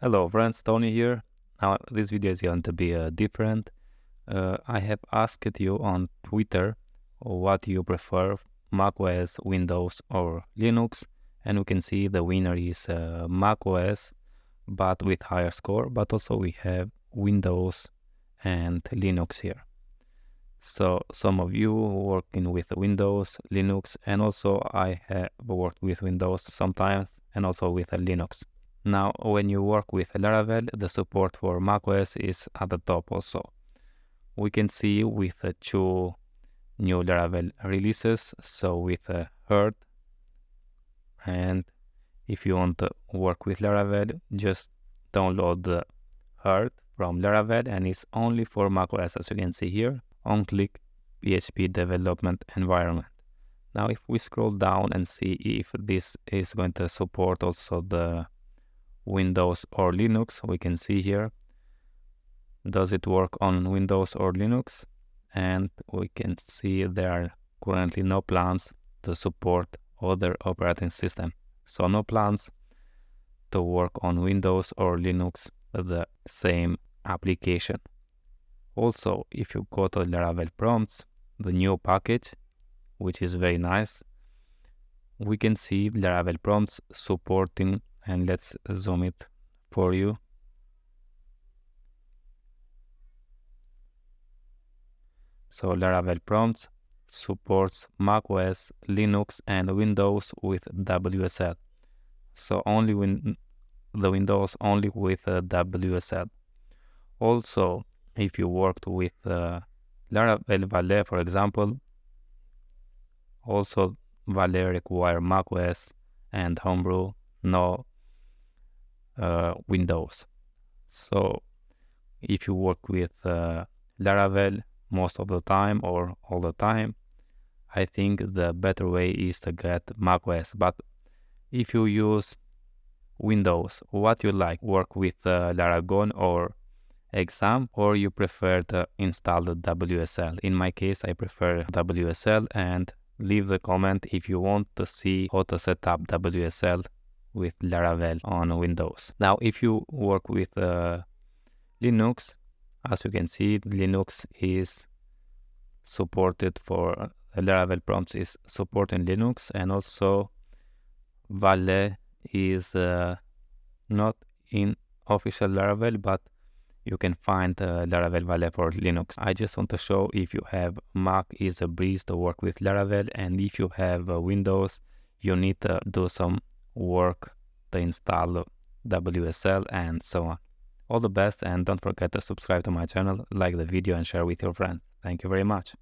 Hello friends, Tony here. Now this video is going to be uh, different. Uh, I have asked you on Twitter what you prefer, macOS, Windows or Linux and we can see the winner is uh, macOS but with higher score but also we have Windows and Linux here. So some of you working with Windows, Linux and also I have worked with Windows sometimes and also with Linux. Now, when you work with Laravel, the support for macOS is at the top also. We can see with the two new Laravel releases, so with uh, Herd, and if you want to work with Laravel, just download the Herd from Laravel, and it's only for macOS, as you can see here, on click PHP development environment. Now, if we scroll down and see if this is going to support also the Windows or Linux. We can see here, does it work on Windows or Linux? And we can see there are currently no plans to support other operating system. So no plans to work on Windows or Linux, the same application. Also, if you go to Laravel prompts, the new package, which is very nice, we can see Laravel prompts supporting and let's zoom it for you. So Laravel prompts supports macOS, Linux and Windows with WSL so only when the Windows only with uh, WSL also if you worked with uh, Laravel Valet for example also Valet require macOS and Homebrew no uh, Windows. So if you work with uh, Laravel most of the time or all the time, I think the better way is to get macOS. But if you use Windows, what you like, work with uh, Laragon or XAMPP, or you prefer to install the WSL. In my case, I prefer WSL and leave the comment if you want to see how to set up WSL with Laravel on Windows. Now, if you work with uh, Linux, as you can see, Linux is supported for uh, Laravel prompts is supporting Linux and also Valet is uh, not in official Laravel, but you can find uh, Laravel Valet for Linux. I just want to show if you have Mac is a breeze to work with Laravel and if you have uh, Windows, you need to do some work to install WSL and so on. All the best and don't forget to subscribe to my channel, like the video and share with your friends. Thank you very much.